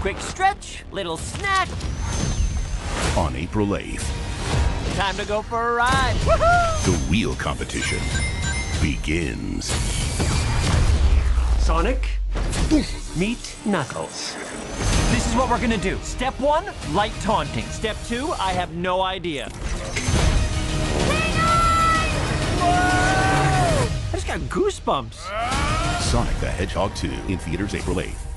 Quick stretch, little snack. On April 8th, Time to go for a ride. the real competition begins. Sonic, meet Knuckles. This is what we're gonna do. Step one, light taunting. Step two, I have no idea. Whoa! I just got goosebumps. Sonic the Hedgehog 2 in theaters April 8th.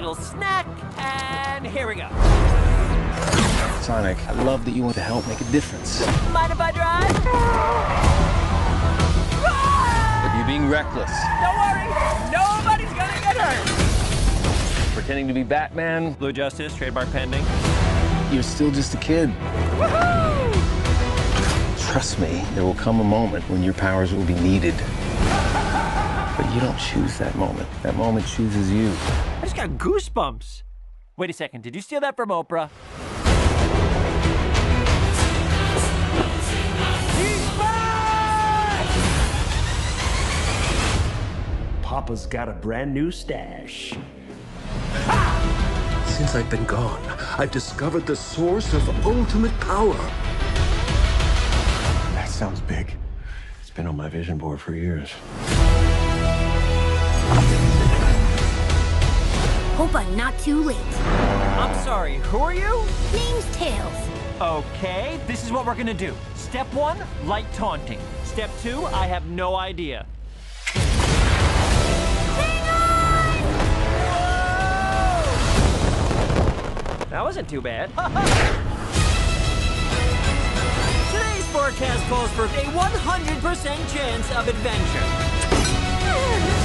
Little snack, and here we go. Sonic, I love that you want to help make a difference. Mind if I drive? But you're being reckless. Don't worry, nobody's gonna get hurt. Pretending to be Batman. Blue Justice, trademark pending. You're still just a kid. Trust me, there will come a moment when your powers will be needed. But you don't choose that moment. That moment chooses you. I just got goosebumps. Wait a second, did you steal that from Oprah? He's back! Papa's got a brand new stash. Since I've been gone, I've discovered the source of ultimate power. That sounds big. It's been on my vision board for years. Hope I'm not too late. I'm sorry, who are you? Name's Tails. Okay, this is what we're gonna do. Step one, light taunting. Step two, I have no idea. That wasn't too bad. Today's forecast calls for a 100% chance of adventure.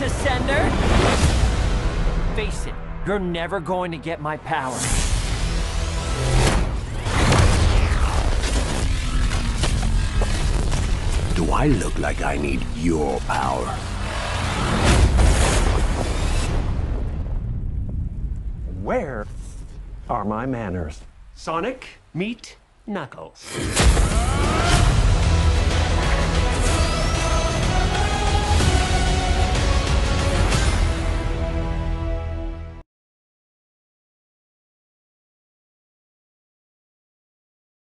to sender. Face it, you're never going to get my power. Do I look like I need your power? Where are my manners? Sonic, meet Knuckles.